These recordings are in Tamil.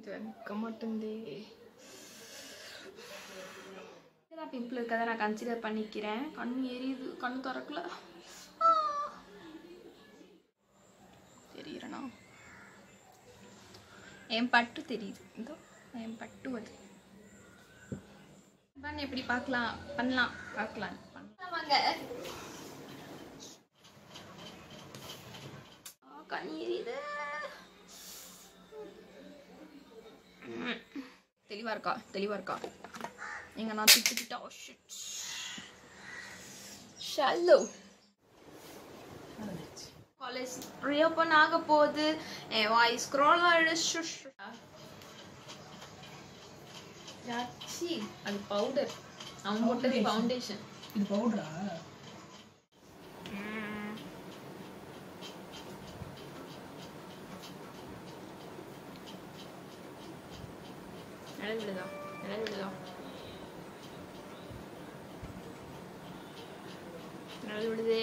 இது இருக்க மாட்டேந்தே பிம்பிள் இருக்கதை நான் கன்சிடர் பண்ணிக்கிறேன். கண் எரியுது. கண் திறக்கல. தெரியறனா? என் பட்டு தெரியுது. இதோ என் பட்டு அது பண்ண எப்படி பார்க்கலாம்? பண்ணலாம். பார்க்கலாம். பண்ணலாம் வாங்க ஆ, கண் எரியுது. தெளிவா இருக்கா? தெளிவா இருக்கா? எங்க நான் திட்டுக்கிட்டா ஷல்லோ. காலேஜ் ரீஓப்பன் ஆக போகுது. என் வாய்ஸ் ஸ்க்ரோல் அது பவுடர் அவன் போட்டது ஃபவுண்டேஷன் இது பவுடரா நிழல் விழுதா நிழல் விழுதே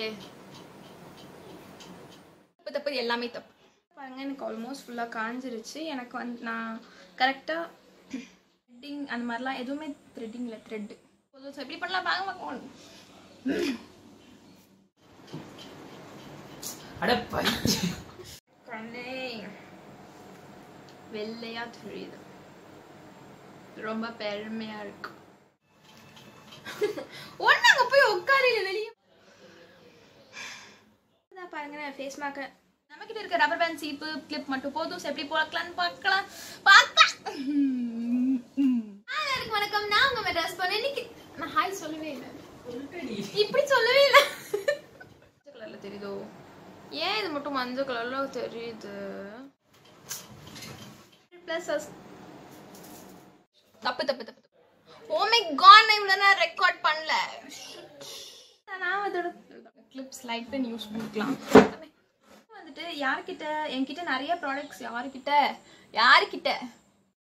தப்பு தப்பு எல்லாமே தப்பு. பாருங்க எனக்கு ஆல்மோஸ்ட் ஃபுல்லாக காஞ்சிருச்சு. எனக்கு வந்து நான் கரெக்டாக த்ரெட்டிங் அந்த மாதிரிலாம் எதுவுமே த்ரெட்டிங் இல்லை த்ரெட்டு பொதுவாக எப்படி பண்ணலாம் வாங்க வாங்க அட வெள்ளையா தெரியுது. ரொம்ப பெருமையா இருக்கு. ஒன்னு அங்க போய் உட்காரில வெளியே. பாருங்க நான் ஃபேஸ் மேக்க நம்ம கிட்ட இருக்க ரப்பர் பேண்ட் சீப்பு கிளிப் மட்டும் போதும். எப்படி போக்கலாம்னு பார்க்கலாம். பார்க்கலாம். எல்லாருக்கும் வணக்கம். நான் உங்க மெட்ராஸ் போனேன் இன்னைக்கு நான் ஹாய் சொல்லவே இல்லை. இப்படி சொல்லவே இல்லை. கலர்ல தெரியுதோ? ஏன் இது மட்டும் மஞ்சள் கலர்ல தெரியுது? பிளஸ் தப்பு தப்பு தப்பு ஓ மை காட் நான் இவ்வளோ நேரம் ரெக்கார்ட் பண்ணல. நான் அதோட கிளிப்ஸ் லைக் பண்ணி யூஸ் பண்ணிக்கலாம். வந்துட்டு யார்கிட்ட என்கிட்ட நிறைய ப்ராடக்ட்ஸ் யாருக்கிட்ட யார்கிட்ட?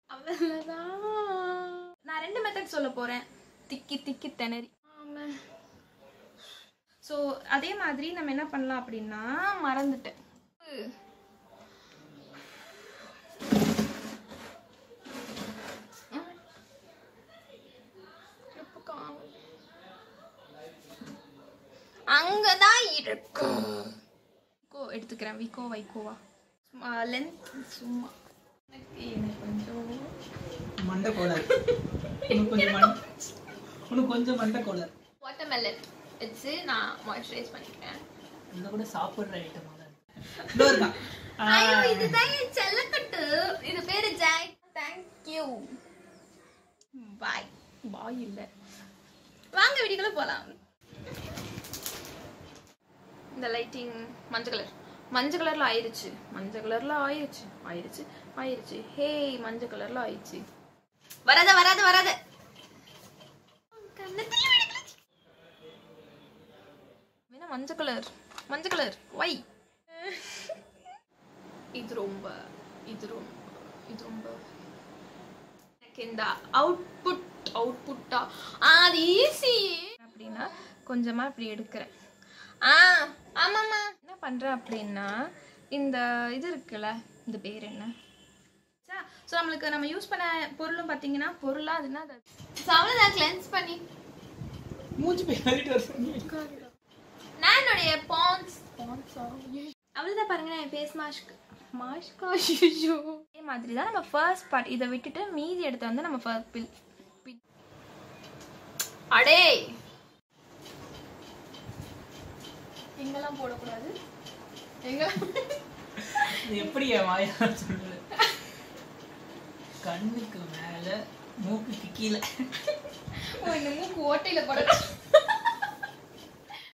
அவ்வளோதான் நான் ரெண்டு மெத்தட் சொல்ல போறேன். திக்கி திக்கி திணறி. ஸோ அதே மாதிரி நம்ம என்ன பண்ணலாம் அப்படின்னா மறந்துட்டேன். அங்கதான் இருக்கு. விக்கோ எடுத்துக்கிறேன். விக்கோ வைக்கோவா? லென்த் சும்மா. எனக்கு கொஞ்சம் மண்டை கோளாறு. உனக்கு கொஞ்சம் மண்டை உனக்கு கொஞ்சம் மண்டை கோளாறு. வாட்டர்மெலன் வச்சு நான் மாய்ஸ்சரைஸ் பண்ணிக்கிறேன். இந்த கூட சாப்பிடுற ஐட்டம் ஐயோ இதுதான் என் செல்லக்கட்டு. இது பேரு ஜாய். தேங்க்யூ பாய் பாய் இல்ல. வாங்க வீடியோக்குள்ள போலாம். இந்த லைட்டிங் மஞ்சள் கலர் மஞ்சள் கலர்ல ஆயிருச்சு. மஞ்சள் கலர்ல ஆயிருச்சு. ஆயிருச்சு. ஆயிருச்சு. ஹேய் மஞ்சள் கலர்ல ஆயிருச்சு. வராத வராத வராத. மஞ்சள் கலர் மஞ்சள் கலர் வை இது ரொம்ப இது ரொம்ப இது ரொம்ப. எனக்கு இந்த அவுட்புட் அவுட்புட்டா அது ஈஸி அப்படின்னா கொஞ்சமா இப்படி எடுக்கிறேன். ஆ ஆமாம்மா. என்ன பண்றேன் அப்படின்னா இந்த இது இருக்குல்ல இந்த பேர் என்ன? ஸோ நம்மளுக்கு நம்ம யூஸ் பண்ண பொருளும் பார்த்தீங்கன்னா பொருளாக அதுனா அது ஸோ அவ்வளோதான் கிளென்ஸ் பண்ணி. மூஞ்சி நான் என்னுடைய பான்ஸ் பான்ஸா அவ்வளோதான் பாருங்க என் ஃபேஸ் மாஸ்க் மாஸ்கா இதே மாதிரி தான் நம்ம ஃபர்ஸ்ட் பார்ட் இதை விட்டுட்டு மீதி எடுத்து வந்து நம்ம ஃபர்ஸ்ட் பில் அடே எங்கெல்லாம் போடக்கூடாது. எங்க எப்படி என் வாயா சொல்றது? கண்ணுக்கு மேல மூக்குக்கு கீழே. ஓ இந்த மூக்கு ஓட்டையில போட